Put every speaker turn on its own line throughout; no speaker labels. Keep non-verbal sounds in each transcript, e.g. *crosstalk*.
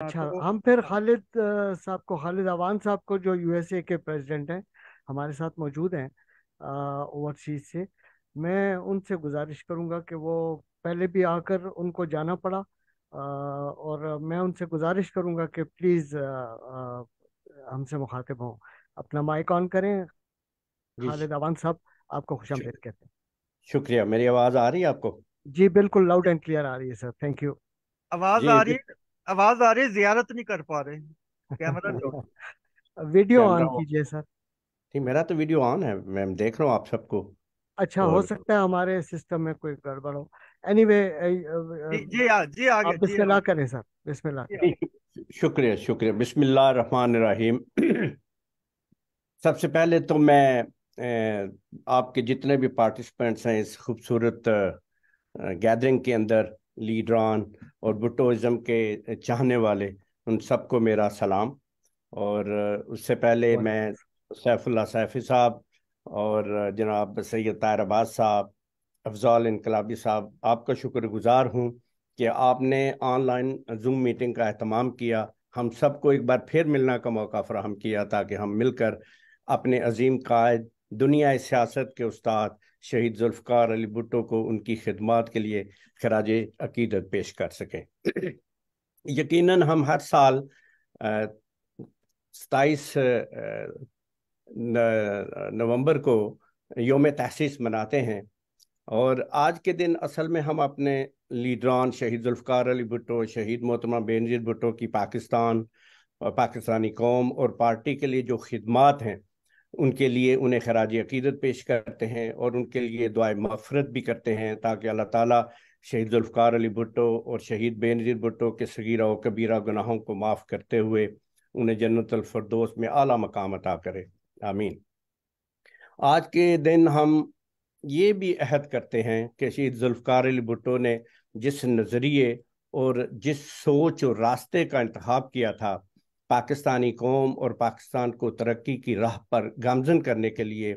अच्छा
तो
हम फिर खालिद साहब को खालिद अवान साहब को जो यूएसए के प्रेसिडेंट हैं हमारे साथ मौजूद हैं ओवरसीज से मैं उनसे गुजारिश करूँगा कि वो पहले भी आकर उनको जाना पड़ा अ, और मैं उनसे गुजारिश करूँगा कि प्लीज़ हमसे मुखातिब हों। अपना माइक ऑन करें खालिद अवान साहब आपको
खुश
खुशामदीद कहते हैं।
शुक्रिया मेरी आवाज़ आ रही है आपको?
जी बिल्कुल लाउड एंड क्लियर आ रही है सर थैंक यू
आवाज़ आ रही है? आवाज़ आ रही है जियारत नहीं कर पा रहे। कैमरा *laughs* जो
वीडियो ऑन कीजिए सर।
ठीक मेरा तो वीडियो ऑन है मैं देख रहा हूँ आप सबको।
अच्छा
और...
हो सकता है हमारे सिस्टम में कोई गड़बड़ हो। एनीवे
जी जी आ जी आ
आप बिस्मिल्लाह करें सर बिस्मिल्लाह
शुक्रिया शुक्रिया। बिस्मिल्लाह रहमान रहीम। सबसे पहले तो मैं आपके जितने भी पार्टिसिपेंट्स हैं इस खूबसूरत गैदरिंग के अंदर लीडरान और भुट्टोइज़म के चाहने वाले उन सबको मेरा सलाम। और उससे पहले मैं सैफुल्ला सैफी साहब और जनाब सैद अब्बास साहब अफजाल इनकलाबी साहब आपका शुक्रगुजार हूँ कि आपने ऑनलाइन जूम मीटिंग का अहतमाम किया। हम सबको एक बार फिर मिलने का मौका फ्राहम किया ताकि हम मिलकर अपने अजीम कायद दुनिया सियासत के उस्ताद शहीद जुल्फ़कार अली भुट्टो को उनकी खिदमत के लिए खराज अकीदत पेश कर सकें। यकीनन हम हर साल सताईस नवंबर को योम तहसीस मनाते हैं और आज के दिन असल में हम अपने लीडरान शहीद जुल्फ़कार अली भुट्टो, शहीद मोहतरमा बेनज़ीर भुट्टो की पाकिस्तान और पाकिस्तानी कौम और पार्टी के लिए जो खिदमात हैं उनके लिए उन्हें खराज अकीदत पेश करते हैं और उनके लिए दुआ मफ़रत भी करते हैं ताकि अल्लाह ताला शहीद जुल्फ़कार अली भुट्टो और शहीद बेनज़ीर भुट्टो के सगीरा और कबीरा गुनाहों को माफ़ करते हुए उन्हें जन्नतफरदोस में आला मकाम अता करे। आमीन। आज के दिन हम ये भी अहद करते हैं कि शहीद जुल्फ़कार अली भुट्टो ने जिस नज़रिए और जिस सोच और रास्ते का इंतखब किया था पाकिस्तानी कौम और पाकिस्तान को तरक्की की राह पर गामजन करने के लिए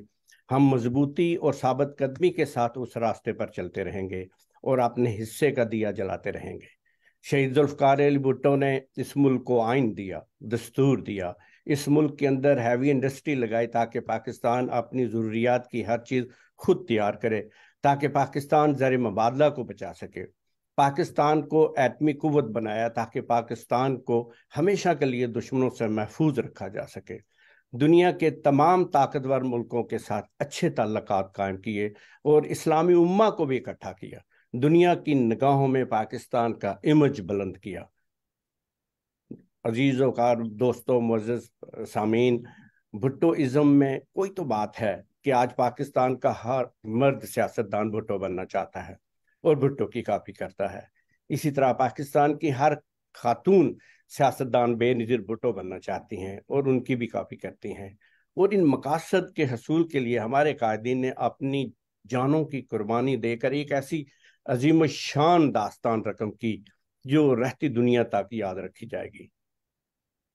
हम मजबूती और साबित कदमी के साथ उस रास्ते पर चलते रहेंगे और अपने हिस्से का दिया जलाते रहेंगे। शहीद जुल्फ़कार अली भुट्टो ने इस मुल्क को आइन दिया, दस्तूर दिया। इस मुल्क के अंदर हैवी इंडस्ट्री लगाई ताकि पाकिस्तान अपनी ज़रूरियात की हर चीज़ खुद तैयार करे, ताकि पाकिस्तान ज़र मुबादला को बचा सके। पाकिस्तान को एटमी कुत बनाया ताकि पाकिस्तान को हमेशा के लिए दुश्मनों से महफूज रखा जा सके। दुनिया के तमाम ताकतवर मुल्कों के साथ अच्छे ताल्लुक कायम किए और इस्लामी उम्मा को भी इकट्ठा किया। दुनिया की निगाहों में पाकिस्तान का इमेज बुलंद किया। अजीज़ों का दोस्तों मुजज़ सामीन भुट्टो इज़म में कोई तो बात है कि आज पाकिस्तान का हर मर्द सियासतदान भुट्टो बनना चाहता है। और भुट्टो की कापी करता है। इसी तरह पाकिस्तान की हर खातून सियासतदान बेनज़ीर भुट्टो बनना चाहती हैं और उनकी भी कापी करती हैं। और इन मकासद के हसूल के लिए हमारे कायदीन ने अपनी जानों की कुर्बानी देकर एक ऐसी अजीम शान दास्तान रकम की, जो रहती दुनिया तक याद रखी जाएगी।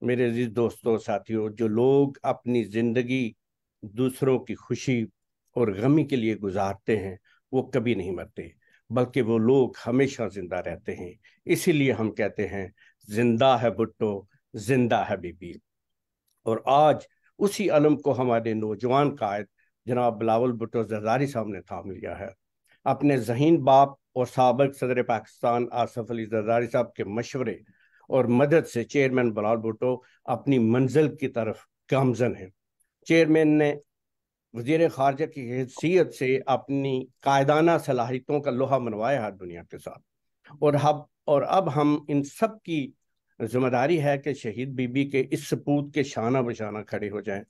मेरे अज़ीज़ दोस्तों, साथियों, जो लोग अपनी ज़िंदगी दूसरों की खुशी और गमी के लिए गुजारते हैं, वो कभी नहीं मरते। बल्कि वो लोग हमेशा ज़िंदा रहते हैं। इसीलिए हम कहते हैं, ज़िंदा है भुट्टो, ज़िंदा है बीबी। और आज उसी अलम को हमारे नौजवान कायद जनाब बिलावल भुट्टो जरदारी साहब ने थाम लिया है। अपने जहीन बाप और सबक सदर पाकिस्तान आसफ अली जरदारी साहब के मशवरे और मदद से चेयरमैन बिलावल भुट्टो अपनी मंजिल की तरफ़ गामजन है। चेयरमैन ने वज़ीर खारजा की हैसियत से अपनी कायदाना सलाहियतों का लोहा मनवाया है दुनिया के साथ। और अब और अब हम इन सब की ज़िम्मेदारी है कि शहीद बीबी के इस सपूत के शाना बशाना खड़े हो जाएँ।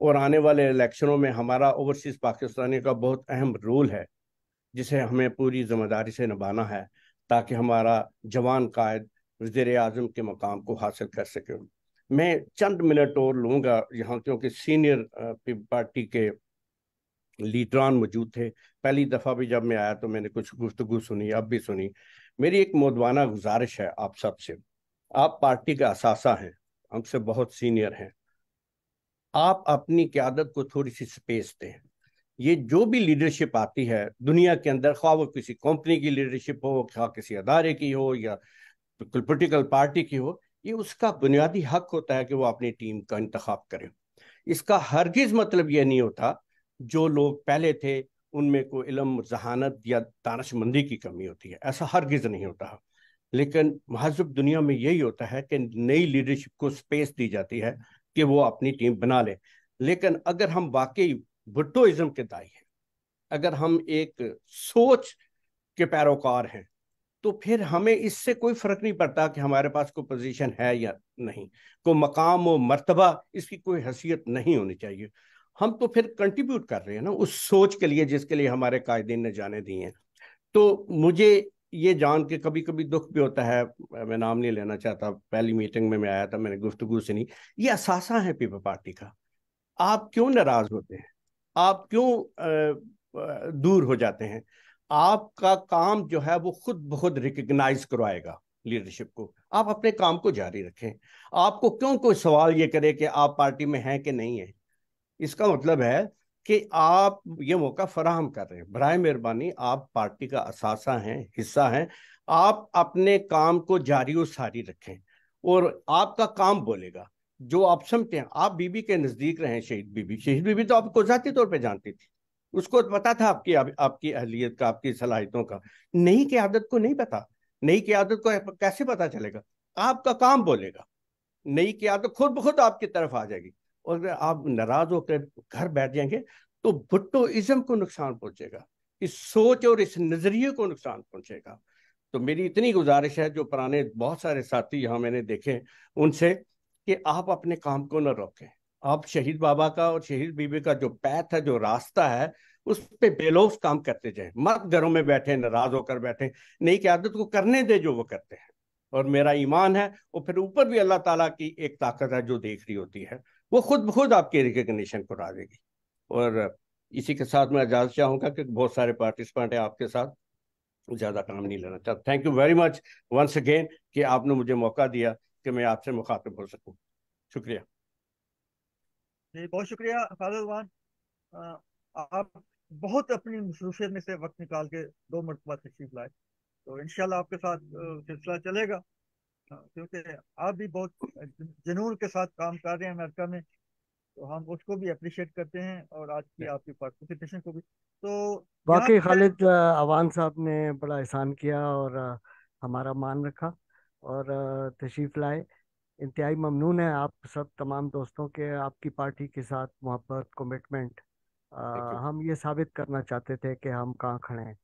और आने वाले इलेक्शनों में हमारा ओवरसीज पाकिस्तानी का बहुत अहम रोल है, जिसे हमें पूरी ज़िम्मेदारी से निभाना है, ताकि हमारा जवान कायद वज़ीर अजम के मकाम को हासिल कर सके। मैं चंद मिनट और लूँगा यहाँ, क्योंकि सीनियर पार्टी के लीडरान मौजूद थे। पहली दफ़ा भी जब मैं आया तो मैंने कुछ गुफ्तगु सुनी, अब भी सुनी। मेरी एक मौदवाना गुजारिश है आप सबसे। आप पार्टी का असासा हैं, हमसे बहुत सीनियर हैं। आप अपनी क्यादत को थोड़ी सी स्पेस दें। ये जो भी लीडरशिप आती है, दुनिया के अंदर खा वो किसी कंपनी की लीडरशिप हो खा किसी अदारे की हो, या पोलिटिकल पार्टी की हो ये उसका बुनियादी हक होता है कि वो अपनी टीम का इंतखब करे। इसका हरगिज मतलब ये नहीं होता, जो लोग पहले थे, उनमें कोई इलम, जहानत या दानशमंदी की कमी होती है। ऐसा हरगिज नहीं होता। लेकिन महजब दुनिया में यही होता है कि नई लीडरशिप को स्पेस दी जाती है कि वो अपनी टीम बना ले। लेकिन अगर हम वाकई भुट्टोइज्म के दाई हैं, अगर हम एक सोच के पैरोकार हैं तो फिर हमें इससे कोई फ़र्क नहीं पड़ता कि हमारे पास कोई पोजीशन है या नहीं। कोई मकाम व मर्तबा, इसकी कोई हैसियत नहीं होनी चाहिए। हम तो फिर कंट्रीब्यूट कर रहे हैं ना उस सोच के लिए, जिसके लिए हमारे कायदीन ने जाने दिए हैं। तो मुझे ये जान के कभी कभी दुख भी होता है। मैं नाम नहीं लेना चाहता। पहली मीटिंग में मैं आया था, मैंने गुफ्तगु से नहीं ये असासा है पीपल पार्टी का। आप क्यों नाराज़ होते हैं? आप क्यों दूर हो जाते हैं? आपका काम जो है वो खुद ब खुद रिकग्नाइज करवाएगा लीडरशिप को। आप अपने काम को जारी रखें। आपको क्यों कोई सवाल ये करे कि आप पार्टी में हैं कि नहीं है? इसका मतलब है कि आप ये मौका फराहम कर रहे हैं। बर मेहरबानी, आप पार्टी का असासा हैं, हिस्सा हैं। आप अपने काम को जारी और सारी रखें और आपका काम बोलेगा। जो आप समझते हैं, आप बीबी के नज़दीक रहे शहीद बीबी। शहीद बीबी तो आपको जाती तौर पर जानती थी। उसको पता था आपकी आप, आपकी अहलियत का आपकी सलाहियतों का। नई की आदत को नहीं पता नई की आदत को कैसे पता चलेगा? आपका काम बोलेगा। नई की आदत खुद ब खुद आपकी तरफ़ आ जाएगी। और अगर आप नाराज़ होकर घर बैठ जाएँगे तो भुट्टोइज्म को नुकसान पहुंचेगा इस सोच और इस नज़रिए को नुकसान पहुंचेगा। तो मेरी इतनी गुजारिश है जो पुराने बहुत सारे साथी यहाँ मैंने देखे उनसे कि आप अपने काम को न रोकें। आप शहीद बाबा का और शहीद बीबी का जो पैथ है, जो रास्ता है, उस पर बेलोस काम करते जाए। मत घरों में बैठे, नाराज़ होकर बैठे। नहीं की आदत को करने दे जो वो करते हैं। और मेरा ईमान है, और फिर ऊपर भी अल्लाह ताला की एक ताकत है जो देख रही होती है, वो खुद ब खुद आपकी रिकग्निशन करा देगी और इसी के साथ मैं इजाज़त चाहूँगा कि बहुत सारे पार्टिसिपेंट हैं आपके साथ। ज़्यादा काम नहीं लेना चाहता। Thank you very much once again कि आपने मुझे मौका दिया कि मैं आपसे मुखातिब हो सकूँ। शुक्रिया।
जी बहुत शुक्रिया फादर आप बहुत अपनी मसरूफियत में से वक्त निकाल के दो मरतबा तशरीफ़ लाए। तो इनशाला आपके साथ सिलसिला चलेगा। क्योंकि आप भी बहुत जुनून के साथ काम कर रहे हैं अमेरिका में तो हम उसको भी अप्रिशिएट करते हैं और आज की आपकी पार्टिसिपेशन को भी। तो
वाकई खालिद अवान साहब ने बड़ा एहसान किया और हमारा मान रखा और तशरीफ़ लाए। इंतहाई ममनून है आप सब तमाम दोस्तों के आपकी पार्टी के साथ मोहब्बत कमिटमेंट हम ये साबित करना चाहते थे कि हम कहाँ खड़े हैं।